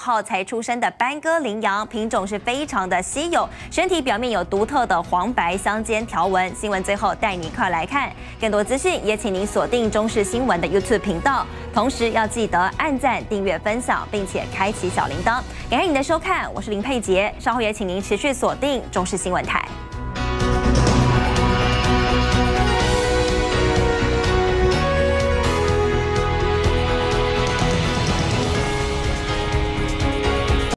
号才出生的班哥羚羊，品种是非常的稀有，身体表面有独特的黄白相间条纹。新闻最后带你一块来看，更多资讯也请您锁定中视新闻的 YouTube 频道，同时要记得按赞、订阅、分享，并且开启小铃铛。感谢您的收看，我是林佩杰，稍后也请您持续锁定中视新闻台。